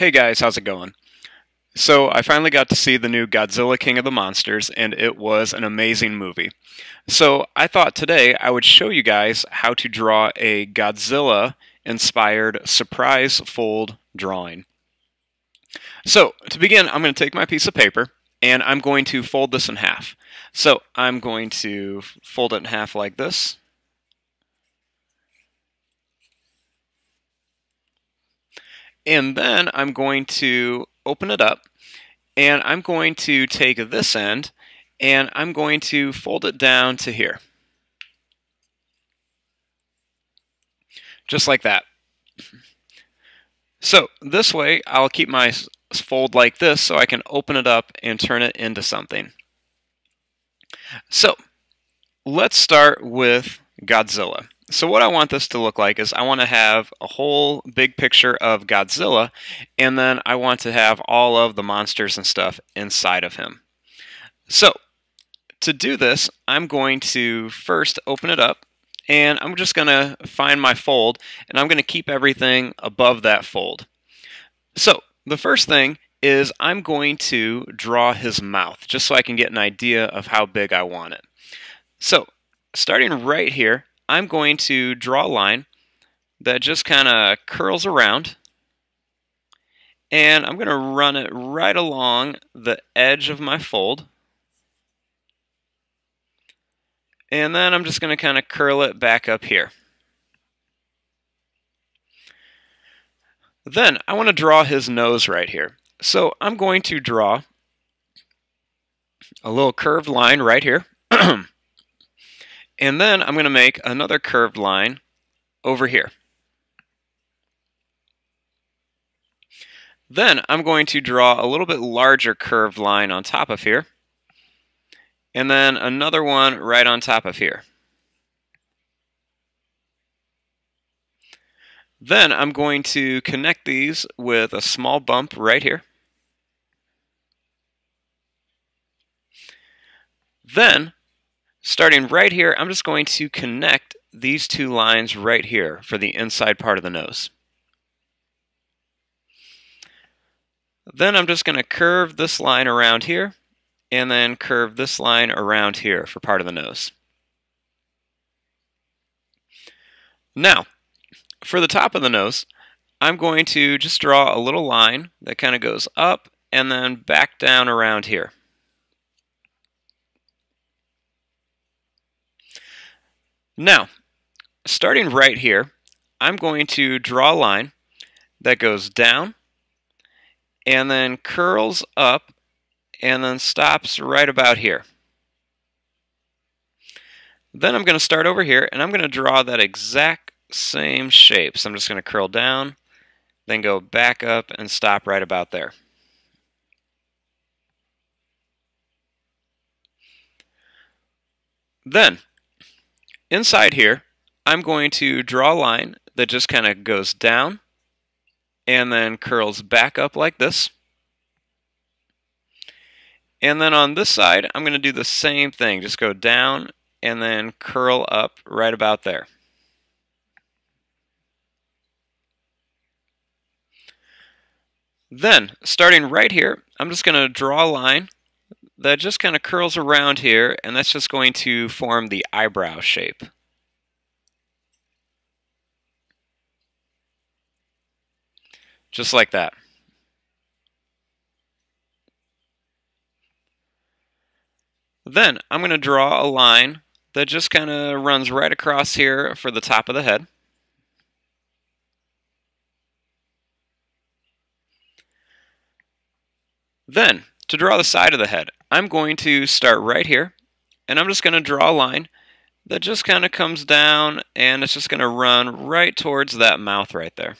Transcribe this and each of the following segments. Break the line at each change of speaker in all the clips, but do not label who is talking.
Hey guys, how's it going? So, I finally got to see the new Godzilla King of the Monsters, and it was an amazing movie. So, I thought today I would show you guys how to draw a Godzilla inspired surprise fold drawing. So, to begin, I'm going to take my piece of paper and I'm going to fold this in half. So, I'm going to fold it in half like this. And then I'm going to open it up and I'm going to take this end and I'm going to fold it down to here. Just like that. So this way I'll keep my fold like this so I can open it up and turn it into something. So let's start with Godzilla. So what I want this to look like is I want to have a whole big picture of Godzilla and then I want to have all of the monsters and stuff inside of him. So to do this, I'm going to first open it up and I'm just going to find my fold and I'm going to keep everything above that fold. So the first thing is I'm going to draw his mouth just so I can get an idea of how big I want it. So starting right here, I'm going to draw a line that just kind of curls around and I'm going to run it right along the edge of my fold. And then I'm just going to kind of curl it back up here. Then I want to draw his nose right here. So I'm going to draw a little curved line right here. And then I'm going to make another curved line over here. Then I'm going to draw a little bit larger curved line on top of here. And then another one right on top of here. Then I'm going to connect these with a small bump right here. Then Starting right here, I'm just going to connect these two lines right here for the inside part of the nose. Then I'm just going to curve this line around here and then curve this line around here for part of the nose. Now, for the top of the nose, I'm going to just draw a little line that kind of goes up and then back down around here. Now, starting right here, I'm going to draw a line that goes down and then curls up and then stops right about here. Then I'm going to start over here and I'm going to draw that exact same shape. So I'm just going to curl down, then go back up and stop right about there. Then Inside here, I'm going to draw a line that just kind of goes down and then curls back up like this. And then on this side, I'm going to do the same thing. Just go down and then curl up right about there. Then, starting right here, I'm just going to draw a line that just kind of curls around here, and that's just going to form the eyebrow shape. Just like that. Then I'm going to draw a line that just kind of runs right across here for the top of the head. Then, to draw the side of the head, I'm going to start right here, and I'm just going to draw a line that just kind of comes down, and it's just going to run right towards that mouth right there.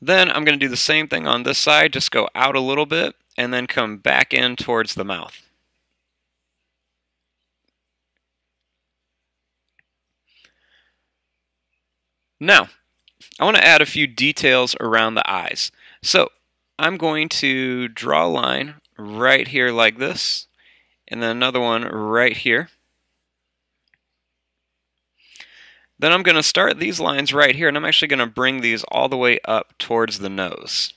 Then I'm going to do the same thing on this side, just go out a little bit, and then come back in towards the mouth. Now, I want to add a few details around the eyes. So I'm going to draw a line right here like this, and then another one right here. Then I'm going to start these lines right here, and I'm actually going to bring these all the way up towards the nose.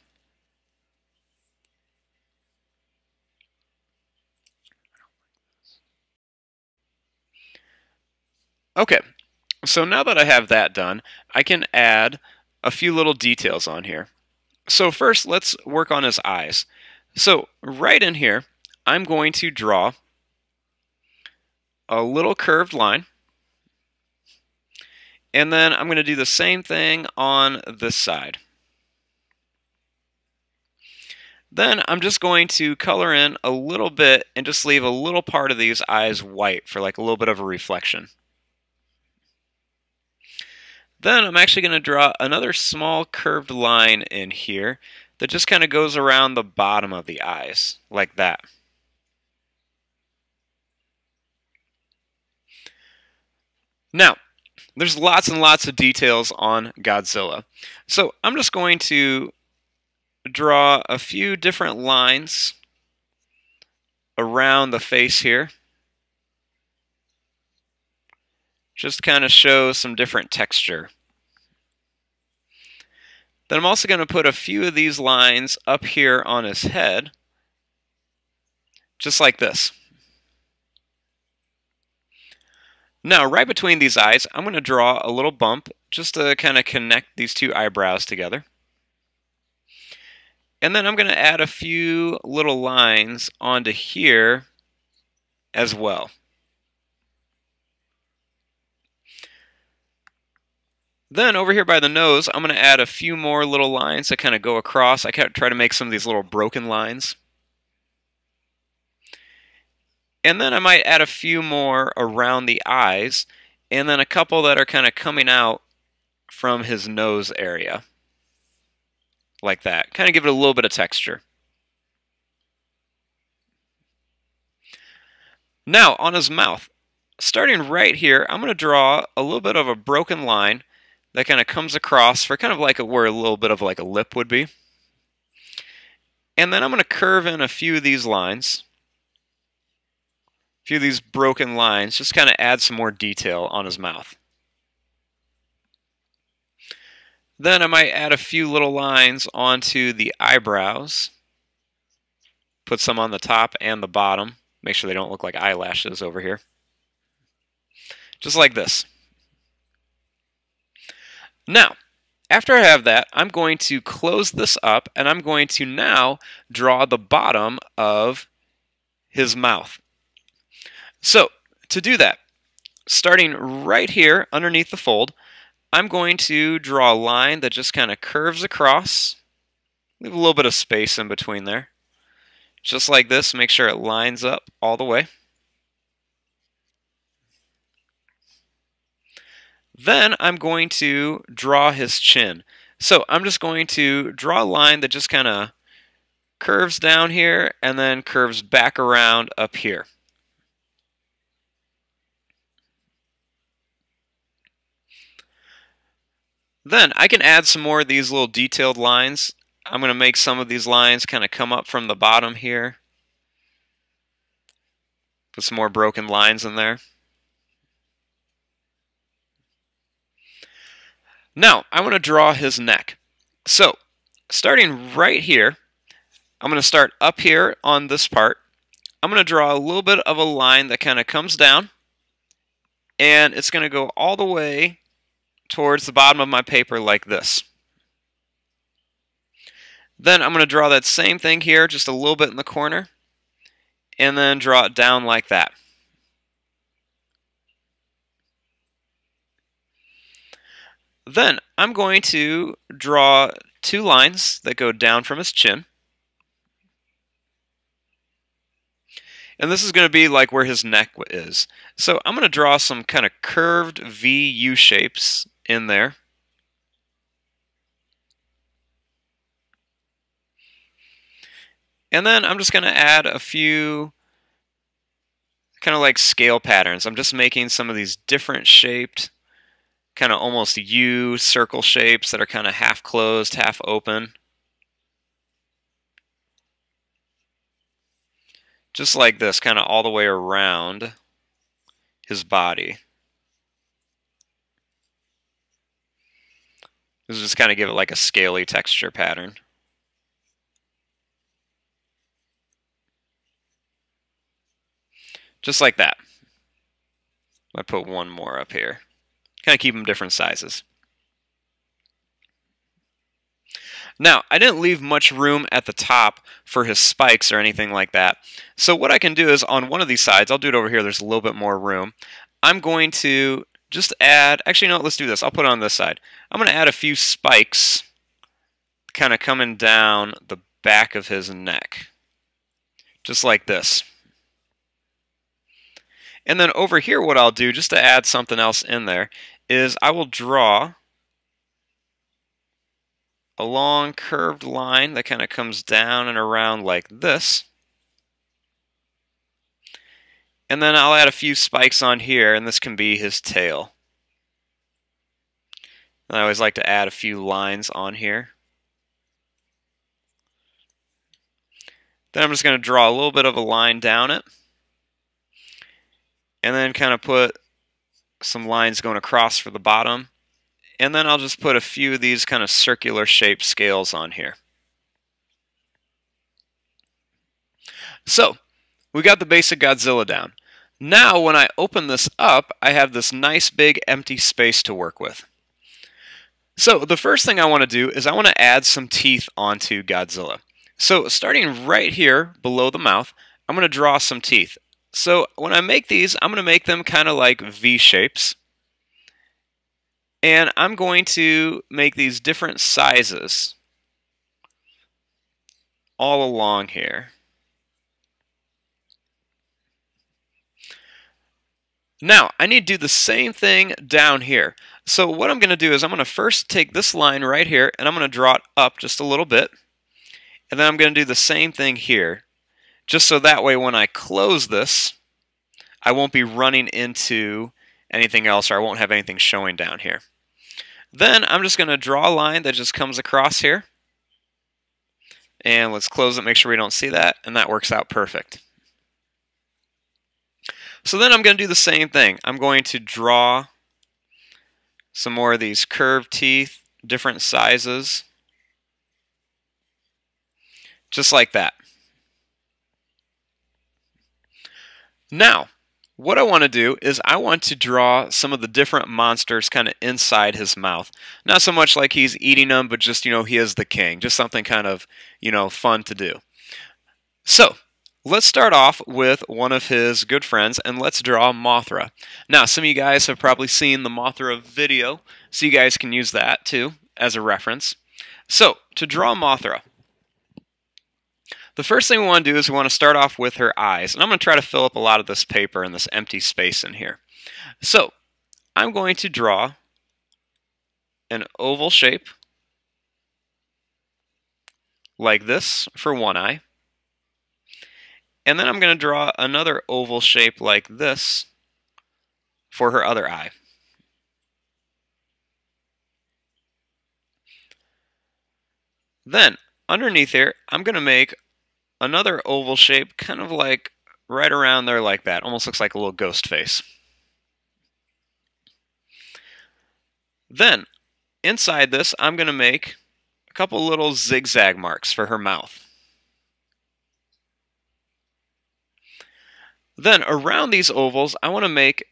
Okay, so now that I have that done, I can add a few little details on here. So first, let's work on his eyes. So right in here, I'm going to draw a little curved line. And then I'm going to do the same thing on this side. Then I'm just going to color in a little bit and just leave a little part of these eyes white for like a little bit of a reflection. Then I'm actually going to draw another small curved line in here that just kind of goes around the bottom of the eyes, like that. Now, there's lots and lots of details on Godzilla. So I'm just going to draw a few different lines around the face here. Just kind of show some different texture. Then I'm also going to put a few of these lines up here on his head, just like this. Now, right between these eyes, I'm going to draw a little bump just to kind of connect these two eyebrows together. And then I'm going to add a few little lines onto here as well. Then over here by the nose, I'm going to add a few more little lines that kind of go across. I kind of try to make some of these little broken lines. And then I might add a few more around the eyes, and then a couple that are kind of coming out from his nose area. Like that. Kind of give it a little bit of texture. Now, on his mouth, starting right here, I'm going to draw a little bit of a broken line that kind of comes across for kind of like a, where a little bit of like a lip would be. And then I'm going to curve in a few of these lines, a few of these broken lines, just kind of add some more detail on his mouth. Then I might add a few little lines onto the eyebrows. Put some on the top and the bottom. Make sure they don't look like eyelashes over here. Just like this. Now, after I have that, I'm going to close this up and I'm going to now draw the bottom of his mouth. So, to do that, starting right here underneath the fold, I'm going to draw a line that just kind of curves across. Leave a little bit of space in between there. Just like this, make sure it lines up all the way. Then I'm going to draw his chin. So I'm just going to draw a line that just kind of curves down here and then curves back around up here. Then I can add some more of these little detailed lines. I'm going to make some of these lines kind of come up from the bottom here. Put some more broken lines in there. Now, I want to draw his neck. So, starting right here, I'm going to start up here on this part. I'm going to draw a little bit of a line that kind of comes down, and it's going to go all the way towards the bottom of my paper like this. Then I'm going to draw that same thing here, just a little bit in the corner, and then draw it down like that. Then I'm going to draw two lines that go down from his chin. And this is going to be like where his neck is. So I'm going to draw some kind of curved V-U shapes in there. And then I'm just going to add a few kind of like scale patterns. I'm just making some of these different shaped kind of almost U circle shapes that are kind of half closed, half open. Just like this, kind of all the way around his body. This is just kind of give it like a scaly texture pattern. Just like that. I put one more up here. Kind of keep them different sizes. Now, I didn't leave much room at the top for his spikes or anything like that. So what I can do is on one of these sides, I'll do it over here, there's a little bit more room. I'm going to just add, actually, no, let's do this. I'll put it on this side. I'm going to add a few spikes kind of coming down the back of his neck. Just like this. And then over here, what I'll do, just to add something else in there, is I will draw a long curved line that kind of comes down and around like this. And then I'll add a few spikes on here, and this can be his tail. And I always like to add a few lines on here. Then I'm just going to draw a little bit of a line down it. And then kind of put some lines going across for the bottom. And then I'll just put a few of these kind of circular shaped scales on here. So, we got the basic Godzilla down. Now, when I open this up, I have this nice big empty space to work with. So, the first thing I want to do is I want to add some teeth onto Godzilla. So, starting right here below the mouth, I'm going to draw some teeth. So, when I make these, I'm going to make them kind of like V shapes. And I'm going to make these different sizes all along here. Now, I need to do the same thing down here. So what I'm going to do is I'm going to first take this line right here and I'm going to draw it up just a little bit. And then I'm going to do the same thing here. Just so that way when I close this, I won't be running into anything else or I won't have anything showing down here. Then I'm just going to draw a line that just comes across here. And let's close it, make sure we don't see that, and that works out perfect. So then I'm going to do the same thing. I'm going to draw some more of these curved teeth, different sizes, just like that. Now, what I want to do is I want to draw some of the different monsters kind of inside his mouth. Not so much like he's eating them, but just, you know, he is the king. Just something kind of, you know, fun to do. So, let's start off with one of his good friends, and let's draw Mothra. Now, some of you guys have probably seen the Mothra video, so you guys can use that too as a reference. So, to draw Mothra, the first thing we want to do is we want to start off with her eyes. And I'm going to try to fill up a lot of this paper and this empty space in here. So I'm going to draw an oval shape like this for one eye. And then I'm going to draw another oval shape like this for her other eye. Then, underneath here, I'm going to make another oval shape, kind of like right around there like that. Almost looks like a little ghost face. Then, inside this, I'm going to make a couple little zigzag marks for her mouth. Then, around these ovals, I want to make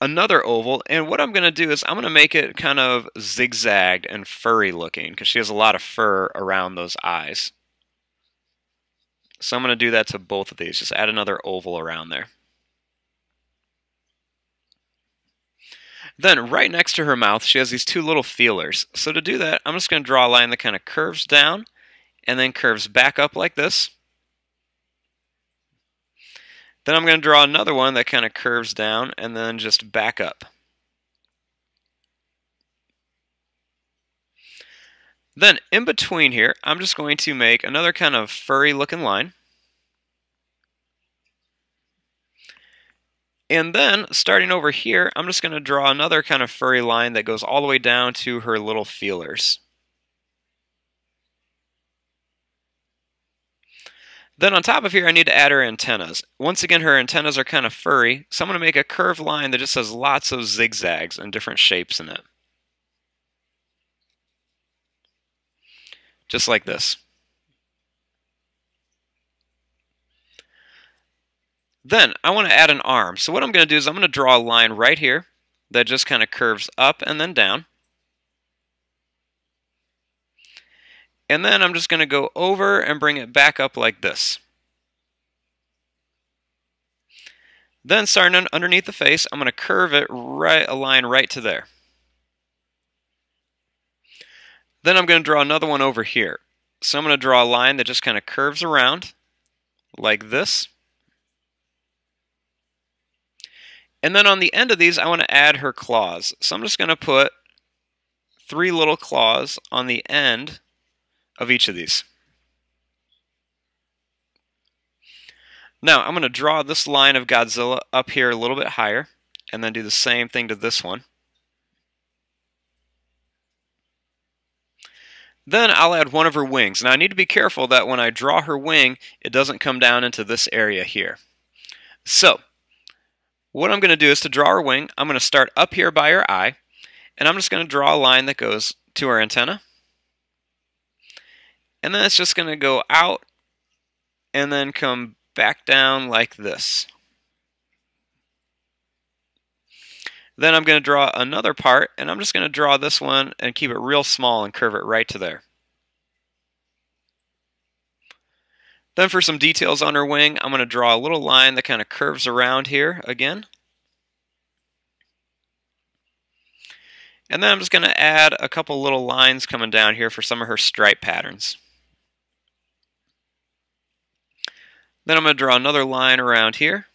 another oval, and what I'm going to do is I'm going to make it kind of zigzagged and furry looking, because she has a lot of fur around those eyes. So I'm going to do that to both of these. Just add another oval around there. Then right next to her mouth, she has these two little feelers. So to do that, I'm just going to draw a line that kind of curves down and then curves back up like this. Then I'm going to draw another one that kind of curves down and then just back up. Then in between here, I'm just going to make another kind of furry looking line. And then, starting over here, I'm just going to draw another kind of furry line that goes all the way down to her little feelers. Then on top of here, I need to add her antennas. Once again, her antennas are kind of furry, so I'm going to make a curved line that just has lots of zigzags and different shapes in it. Just like this. Then I want to add an arm. So what I'm going to do is I'm going to draw a line right here that just kind of curves up and then down. And then I'm just going to go over and bring it back up like this. Then starting underneath the face, I'm going to curve it right, a line right to there. Then I'm going to draw another one over here. So I'm going to draw a line that just kind of curves around like this. And then on the end of these, I want to add her claws. So I'm just going to put three little claws on the end of each of these. Now, I'm going to draw this line of Godzilla up here a little bit higher, and then do the same thing to this one. Then I'll add one of her wings. Now I need to be careful that when I draw her wing, it doesn't come down into this area here. So, what I'm going to do is to draw her wing, I'm going to start up here by her eye, and I'm just going to draw a line that goes to her antenna. And then it's just going to go out and then come back down like this. Then I'm going to draw another part, and I'm just going to draw this one and keep it real small and curve it right to there. Then for some details on her wing, I'm going to draw a little line that kind of curves around here again. And then I'm just going to add a couple little lines coming down here for some of her stripe patterns. Then I'm going to draw another line around here.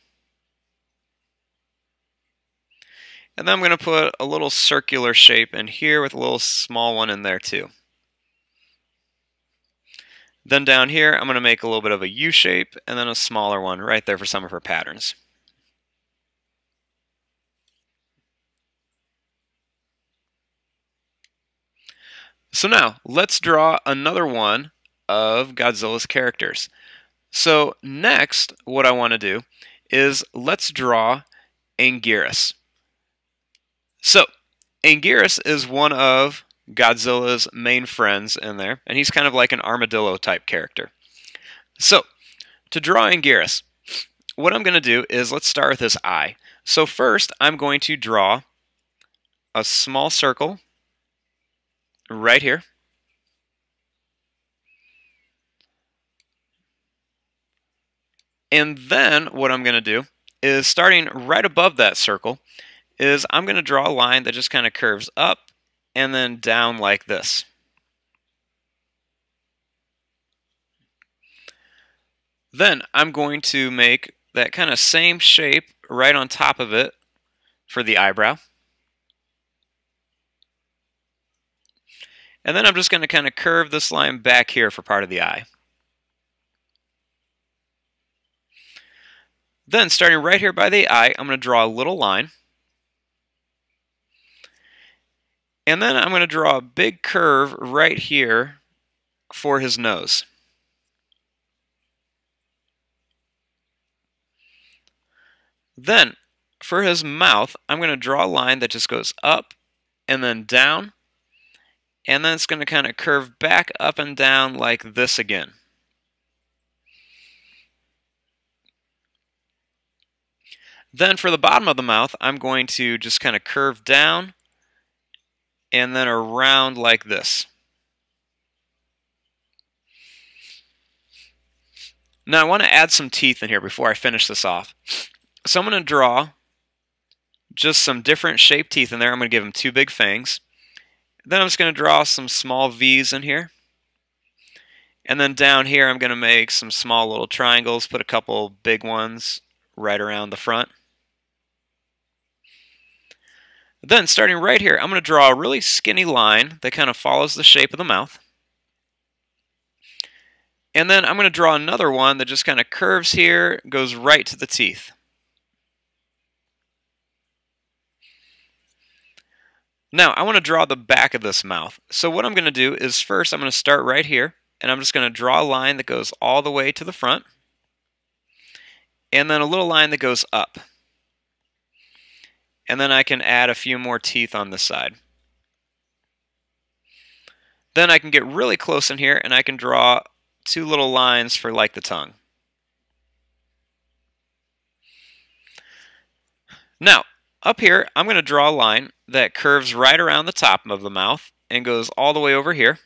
And then I'm going to put a little circular shape in here with a little small one in there too. Then down here, I'm going to make a little bit of a U shape and then a smaller one right there for some of her patterns. So now, let's draw another one of Godzilla's characters. So next, what I want to do is let's draw Anguirus. So, Anguirus is one of Godzilla's main friends in there, and he's kind of like an armadillo type character. So, to draw Anguirus, what I'm going to do is let's start with his eye. So first, I'm going to draw a small circle right here. And then what I'm going to do is starting right above that circle, is I'm going to draw a line that just kind of curves up and then down like this. Then I'm going to make that kind of same shape right on top of it for the eyebrow. And then I'm just going to kind of curve this line back here for part of the eye. Then starting right here by the eye, I'm going to draw a little line. And then I'm going to draw a big curve right here for his nose. Then, for his mouth, I'm going to draw a line that just goes up and then down. And then it's going to kind of curve back up and down like this again. Then for the bottom of the mouth, I'm going to just kind of curve down and then around like this. Now I want to add some teeth in here before I finish this off. So I'm going to draw just some different shaped teeth in there. I'm going to give them two big fangs. Then I'm just going to draw some small V's in here. And then down here I'm going to make some small little triangles, put a couple big ones right around the front. Then, starting right here, I'm going to draw a really skinny line that kind of follows the shape of the mouth. And then I'm going to draw another one that just kind of curves here, goes right to the teeth. Now, I want to draw the back of this mouth. So what I'm going to do is first I'm going to start right here, and I'm just going to draw a line that goes all the way to the front, and then a little line that goes up and then I can add a few more teeth on the side. Then I can get really close in here and I can draw two little lines for like the tongue. Now, up here, I'm going to draw a line that curves right around the top of the mouth and goes all the way over here.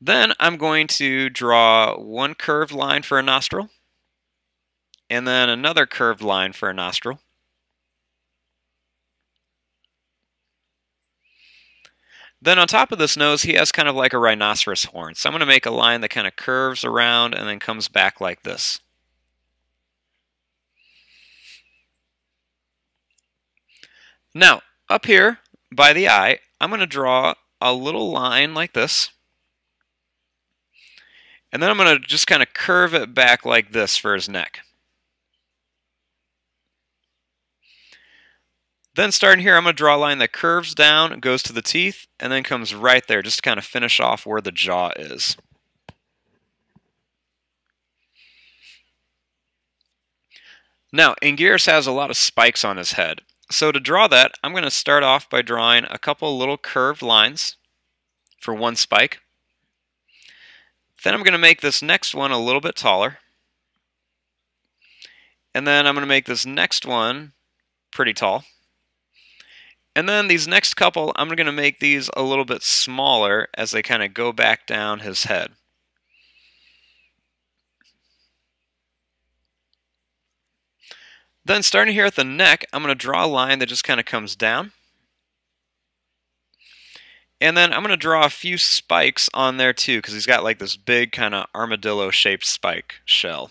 Then I'm going to draw one curved line for a nostril and then another curved line for a nostril. Then on top of this nose, he has kind of like a rhinoceros horn. So I'm going to make a line that kind of curves around and then comes back like this. Now, up here by the eye, I'm going to draw a little line like this. And then I'm going to just kind of curve it back like this for his neck. Then starting here, I'm going to draw a line that curves down, goes to the teeth, and then comes right there, just to kind of finish off where the jaw is. Now, Anguirus has a lot of spikes on his head. So to draw that, I'm going to start off by drawing a couple little curved lines for one spike. Then I'm going to make this next one a little bit taller. And then I'm going to make this next one pretty tall. And then these next couple, I'm going to make these a little bit smaller as they kind of go back down his head. Then starting here at the neck, I'm going to draw a line that just kind of comes down. And then I'm going to draw a few spikes on there too because he's got like this big kind of armadillo shaped spike shell.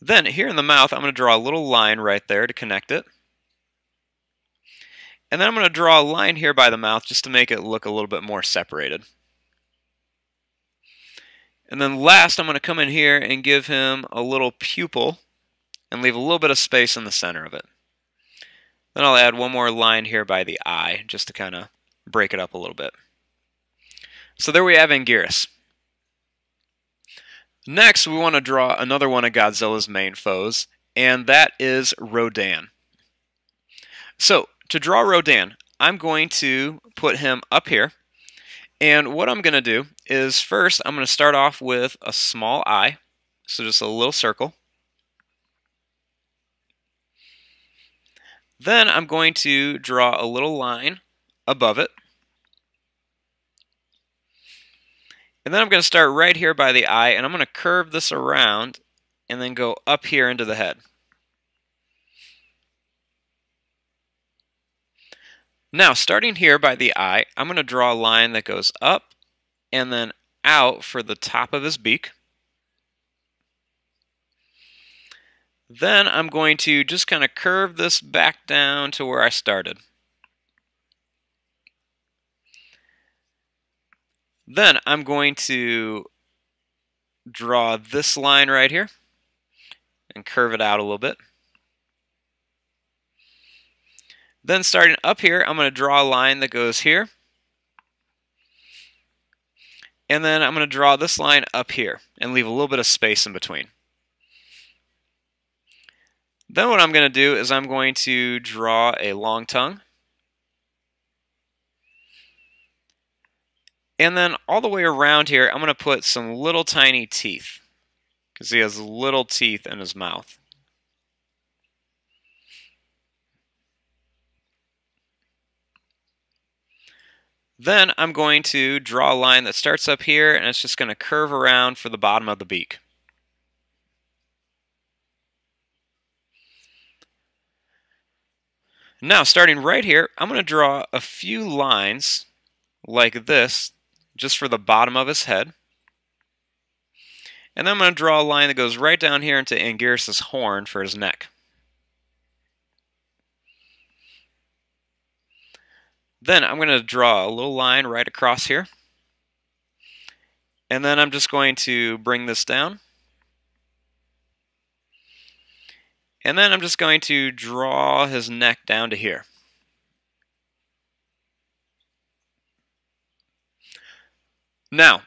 Then here in the mouth, I'm going to draw a little line right there to connect it. And then I'm going to draw a line here by the mouth just to make it look a little bit more separated. And then last, I'm going to come in here and give him a little pupil and leave a little bit of space in the center of it. Then I'll add one more line here by the eye just to kind of break it up a little bit. So there we have Anguirus. Next, we want to draw another one of Godzilla's main foes, and that is Rodan. So, to draw Rodan, I'm going to put him up here and what I'm going to do is first I'm going to start off with a small eye, so just a little circle. Then I'm going to draw a little line above it. And then I'm going to start right here by the eye, and I'm going to curve this around and then go up here into the head. Now, starting here by the eye, I'm going to draw a line that goes up and then out for the top of his beak. Then I'm going to just kind of curve this back down to where I started. Then I'm going to draw this line right here and curve it out a little bit. Then starting up here, I'm going to draw a line that goes here. And then I'm going to draw this line up here and leave a little bit of space in between. Then what I'm going to do is I'm going to draw a long tongue. And then all the way around here, I'm going to put some little tiny teeth because he has little teeth in his mouth. Then I'm going to draw a line that starts up here and it's just going to curve around for the bottom of the beak. Now, starting right here, I'm going to draw a few lines like this just for the bottom of his head. And then I'm going to draw a line that goes right down here into Anguirus' horn for his neck. Then I'm going to draw a little line right across here. And then I'm just going to bring this down. And then I'm just going to draw his neck down to here. Now,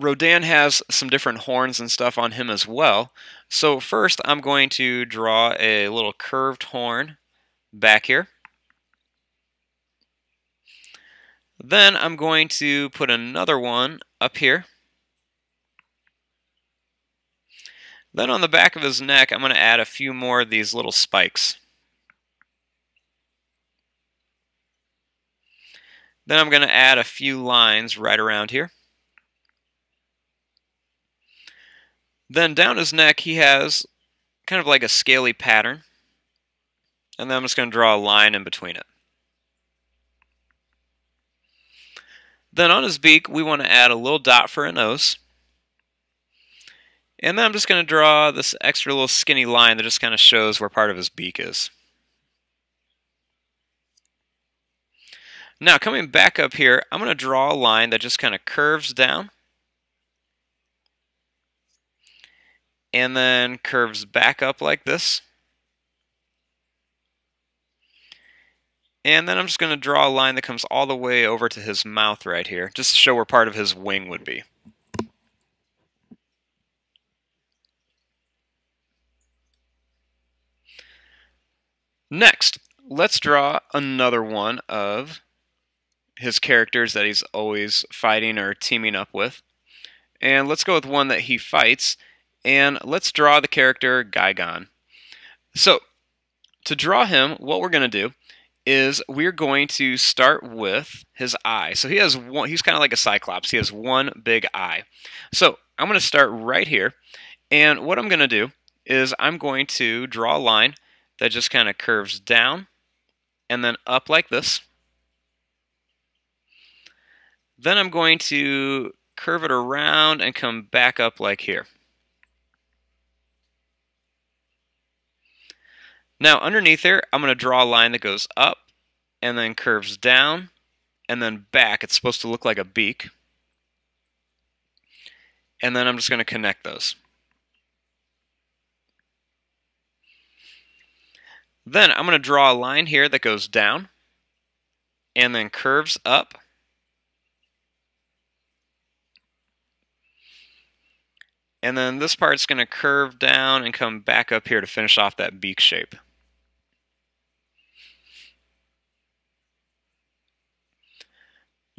Rodan has some different horns and stuff on him as well. So first I'm going to draw a little curved horn back here. Then I'm going to put another one up here. Then on the back of his neck, I'm going to add a few more of these little spikes. Then I'm going to add a few lines right around here. Then down his neck, he has kind of like a scaly pattern. And then I'm just going to draw a line in between it. Then on his beak, we want to add a little dot for a nose. And then I'm just going to draw this extra little skinny line that just kind of shows where part of his beak is. Now coming back up here, I'm going to draw a line that just kind of curves down. And then curves back up like this. And then I'm just going to draw a line that comes all the way over to his mouth right here, just to show where part of his wing would be. Next, let's draw another one of his characters that he's always fighting or teaming up with. And let's go with one that he fights, and let's draw the character Gigan. So, to draw him, what we're going to do is we're going to start with his eye. So he has one, he's kind of like a cyclops. He has one big eye. So I'm going to start right here. And what I'm going to do is I'm going to draw a line that just kind of curves down and then up like this. Then I'm going to curve it around and come back up like here. Now underneath there, I'm going to draw a line that goes up and then curves down and then back. It's supposed to look like a beak. And then I'm just going to connect those. Then I'm going to draw a line here that goes down and then curves up. And then this part's going to curve down and come back up here to finish off that beak shape.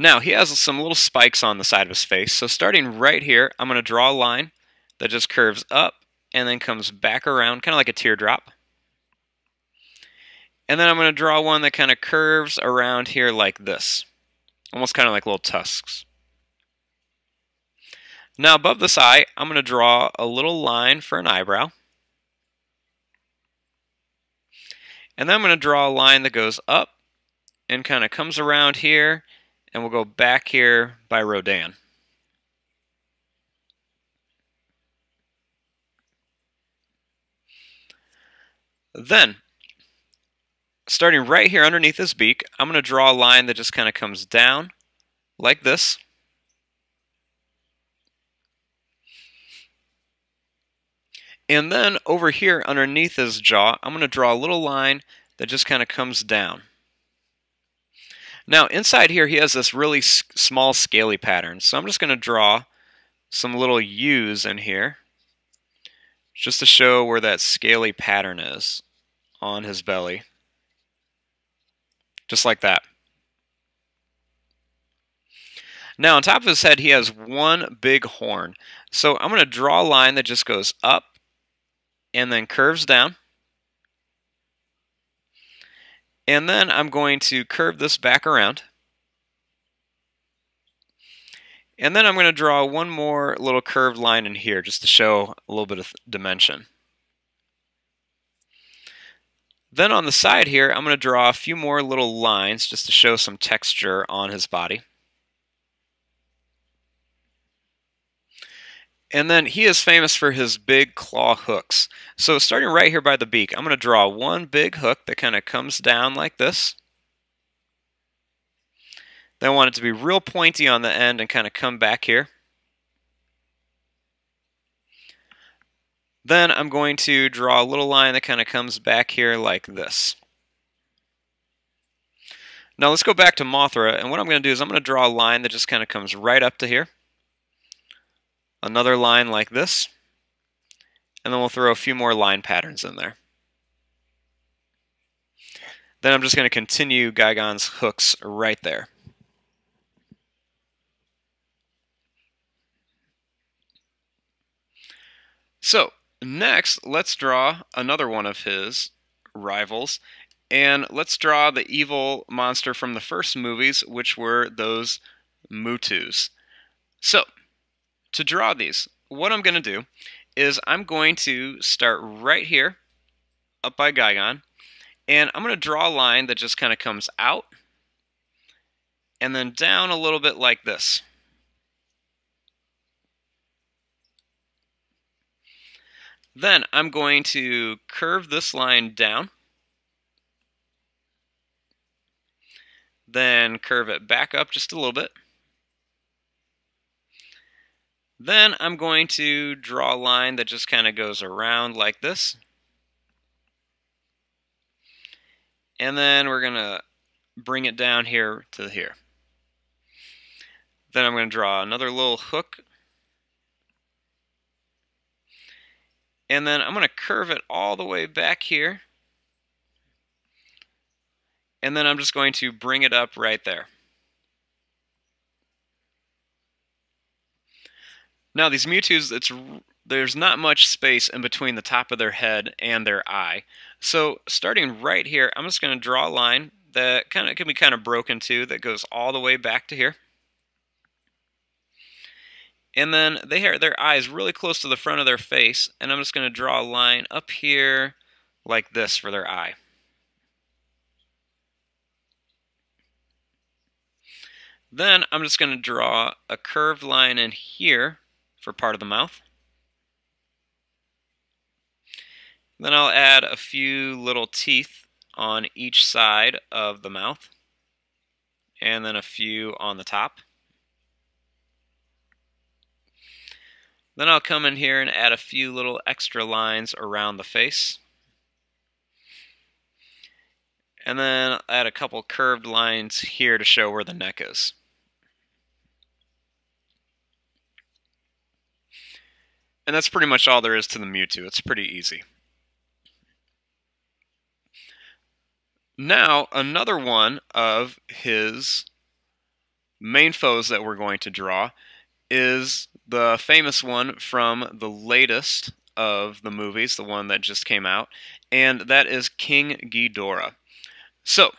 Now, he has some little spikes on the side of his face. So starting right here, I'm going to draw a line that just curves up and then comes back around, kind of like a teardrop. And then I'm going to draw one that kind of curves around here like this. Almost kind of like little tusks. Now above this eye, I'm going to draw a little line for an eyebrow. And then I'm going to draw a line that goes up and kind of comes around here. And we'll go back here by Rodan. Then starting right here underneath his beak, I'm going to draw a line that just kind of comes down like this. And then over here underneath his jaw, I'm going to draw a little line that just kind of comes down. Now inside here he has this really small scaly pattern. So I'm just going to draw some little U's in here just to show where that scaly pattern is on his belly just like that. Now on top of his head he has one big horn. So I'm going to draw a line that just goes up and then curves down. And then I'm going to curve this back around. And then I'm going to draw one more little curved line in here just to show a little bit of dimension. Then on the side here, I'm going to draw a few more little lines just to show some texture on his body. And then he is famous for his big claw hooks. So starting right here by the beak, I'm going to draw one big hook that kind of comes down like this. Then I want it to be real pointy on the end and kind of come back here. Then I'm going to draw a little line that kind of comes back here like this. Now let's go back to Mothra, and what I'm going to do is I'm going to draw a line that just kind of comes right up to here. Another line like this, and then we'll throw a few more line patterns in there. Then I'm just going to continue Gigan's hooks right there. So next, let's draw another one of his rivals, and let's draw the evil monster from the first movies, which were those MUTOs. So, to draw these, what I'm going to do is I'm going to start right here, up by Gigan, and I'm going to draw a line that just kind of comes out, and then down a little bit like this. Then I'm going to curve this line down, then curve it back up just a little bit. Then I'm going to draw a line that just kind of goes around like this. And then we're going to bring it down here to here. Then I'm going to draw another little hook. And then I'm going to curve it all the way back here and then I'm just going to bring it up right there. Now these MUTOs, it's there's not much space in between the top of their head and their eye. So starting right here, I'm just going to draw a line that kind of can be kind of broken too, that goes all the way back to here. And then they have their eyes really close to the front of their face, and I'm just going to draw a line up here like this for their eye. Then I'm just going to draw a curved line in here for part of the mouth. Then I'll add a few little teeth on each side of the mouth and then a few on the top. Then I'll come in here and add a few little extra lines around the face. And then add a couple curved lines here to show where the neck is. And that's pretty much all there is to the MUTO. It's pretty easy. Now, another one of his main foes that we're going to draw is the famous one from the latest of the movies, the one that just came out, and that is King Ghidorah. So,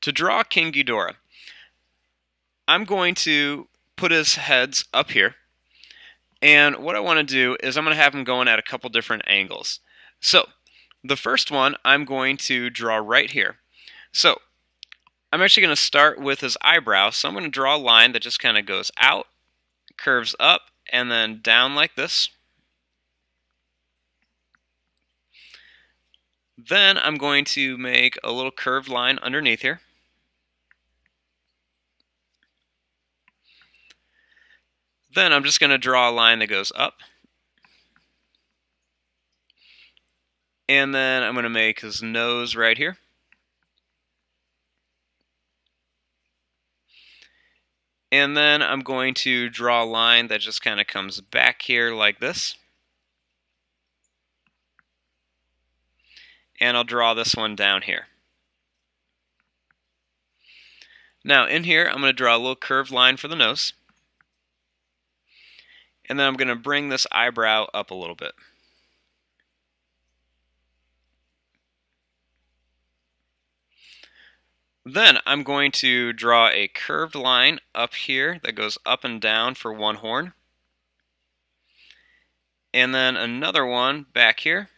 to draw King Ghidorah, I'm going to put his heads up here, and what I want to do is I'm going to have them going at a couple different angles. So the first one I'm going to draw right here. So I'm actually going to start with his eyebrow. So I'm going to draw a line that just kind of goes out, curves up, and then down like this. Then I'm going to make a little curved line underneath here. Then I'm just going to draw a line that goes up. And then I'm going to make his nose right here. And then I'm going to draw a line that just kind of comes back here like this. And I'll draw this one down here. Now in here, I'm going to draw a little curved line for the nose. And then I'm going to bring this eyebrow up a little bit. Then I'm going to draw a curved line up here that goes up and down for one horn. And then another one back here.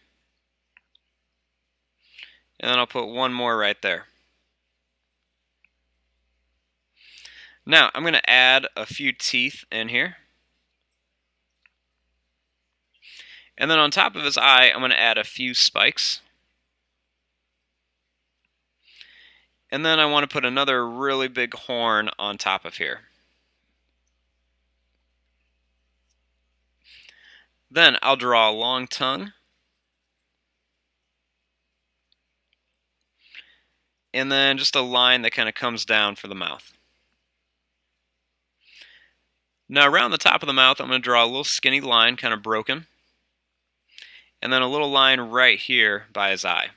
And then I'll put one more right there. Now I'm going to add a few teeth in here. And then on top of his eye, I'm going to add a few spikes. And then I want to put another really big horn on top of here. Then I'll draw a long tongue. And then just a line that kind of comes down for the mouth. Now around the top of the mouth, I'm going to draw a little skinny line, kind of broken. And then a little line right here by his eye.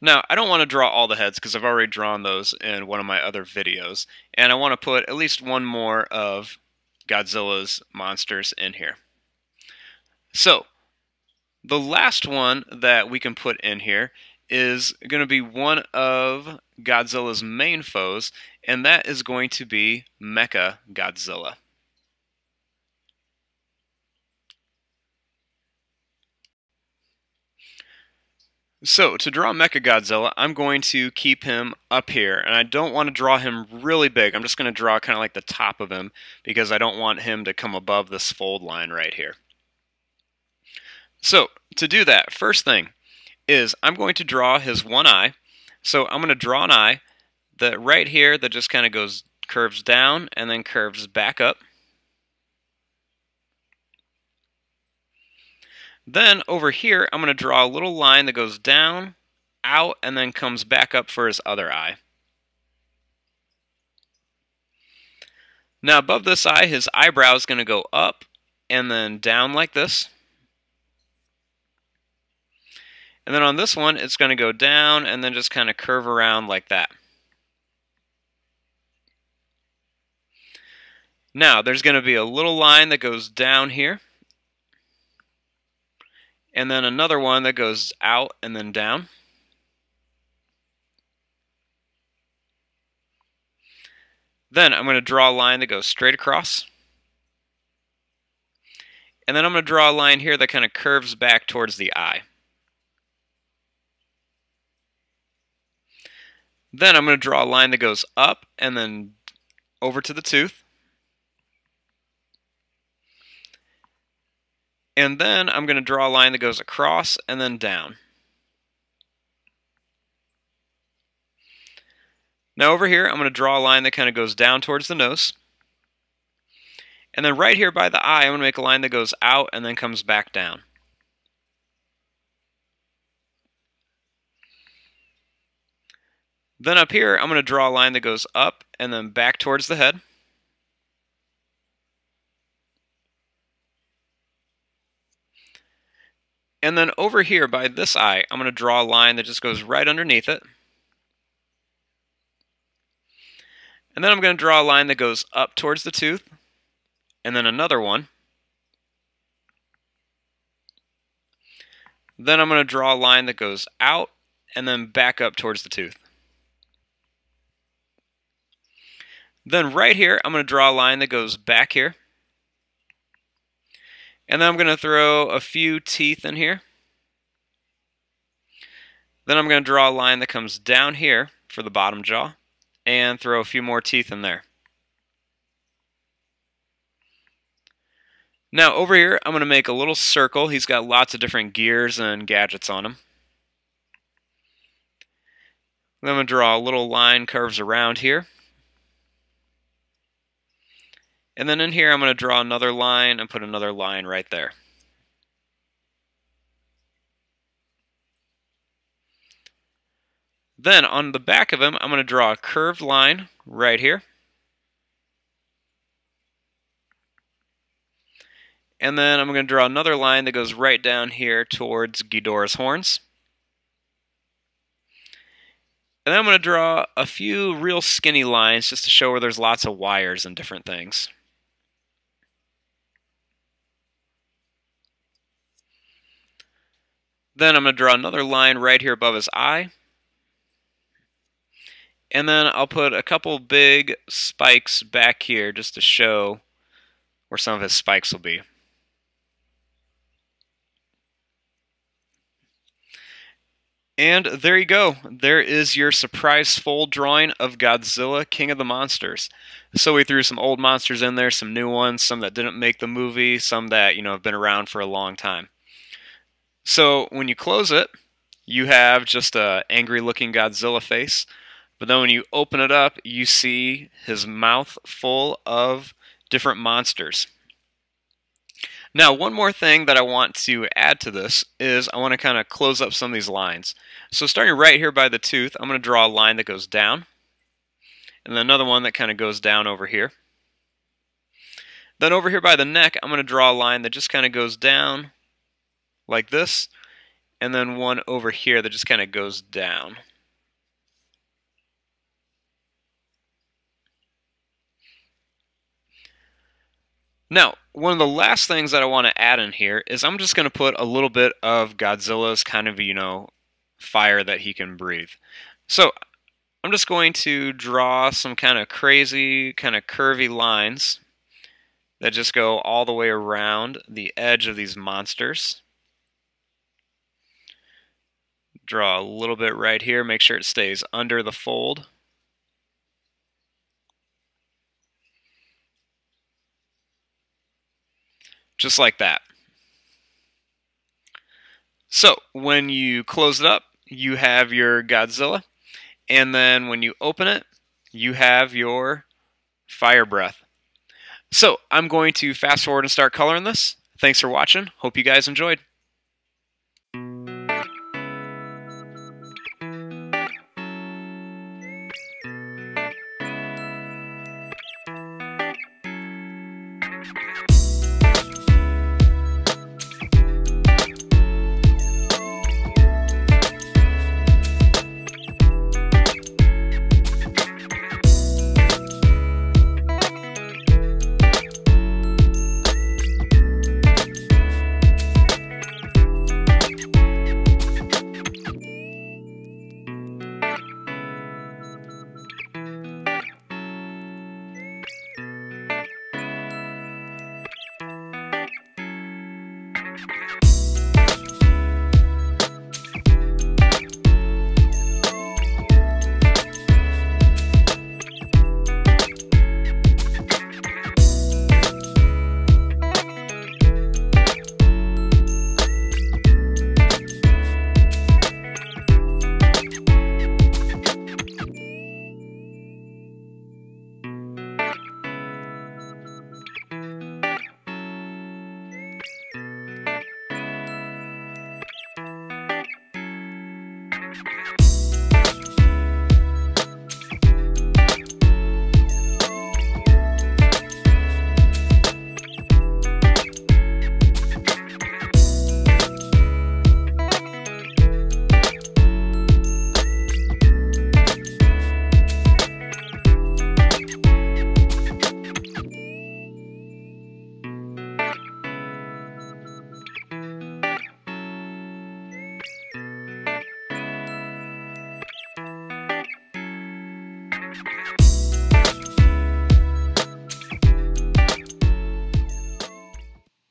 Now, I don't want to draw all the heads because I've already drawn those in one of my other videos. And I want to put at least one more of Godzilla's monsters in here. So, the last one that we can put in here is going to be one of Godzilla's main foes, and that is going to be Mecha Godzilla. So, to draw Mecha Godzilla, I'm going to keep him up here, and I don't want to draw him really big. I'm just going to draw kind of like the top of him, because I don't want him to come above this fold line right here. So, to do that, first thing is I'm going to draw his one eye. So I'm going to draw an eye that right here that just kind of goes curves down and then curves back up. Then over here, I'm going to draw a little line that goes down, out, and then comes back up for his other eye. Now above this eye, his eyebrow is going to go up and then down like this. And then on this one, it's going to go down and then just kind of curve around like that. Now, there's going to be a little line that goes down here. And then another one that goes out and then down. Then I'm going to draw a line that goes straight across. And then I'm going to draw a line here that kind of curves back towards the eye. Then I'm going to draw a line that goes up and then over to the tooth. And then I'm going to draw a line that goes across and then down. Now over here, I'm going to draw a line that kind of goes down towards the nose. And then right here by the eye, I'm going to make a line that goes out and then comes back down. Then up here, I'm going to draw a line that goes up and then back towards the head. And then over here by this eye, I'm going to draw a line that just goes right underneath it. And then I'm going to draw a line that goes up towards the tooth, and then another one. Then I'm going to draw a line that goes out and then back up towards the tooth. Then right here, I'm going to draw a line that goes back here. And then I'm going to throw a few teeth in here. Then I'm going to draw a line that comes down here for the bottom jaw and throw a few more teeth in there. Now over here, I'm going to make a little circle. He's got lots of different gears and gadgets on him. Then I'm going to draw a little line curves around here. And then in here, I'm going to draw another line and put another line right there. Then on the back of him, I'm going to draw a curved line right here. And then I'm going to draw another line that goes right down here towards Ghidorah's horns. And then I'm going to draw a few real skinny lines just to show where there's lots of wires and different things. Then I'm going to draw another line right here above his eye. And then I'll put a couple big spikes back here just to show where some of his spikes will be. And there you go. There is your surprise fold drawing of Godzilla, King of the Monsters. So we threw some old monsters in there, some new ones, some that didn't make the movie, some that, you know, have been around for a long time. So when you close it, you have just a angry looking Godzilla face. But then when you open it up, you see his mouth full of different monsters. Now, one more thing that I want to add to this is I want to kind of close up some of these lines. So starting right here by the tooth, I'm going to draw a line that goes down. and then another one that kind of goes down over here. Then over here by the neck, I'm going to draw a line that just kind of goes down like this, and then one over here that just kind of goes down. Now, one of the last things that I want to add in here is I'm just going to put a little bit of Godzilla's kind of, you know, fire that he can breathe. So I'm just going to draw some kind of crazy, kind of curvy lines that just go all the way around the edge of these monsters. Draw a little bit right here, make sure it stays under the fold. just like that. So when you close it up, you have your Godzilla, and then when you open it, you have your fire breath. So I'm going to fast forward and start coloring this. Thanks for watching. Hope you guys enjoyed.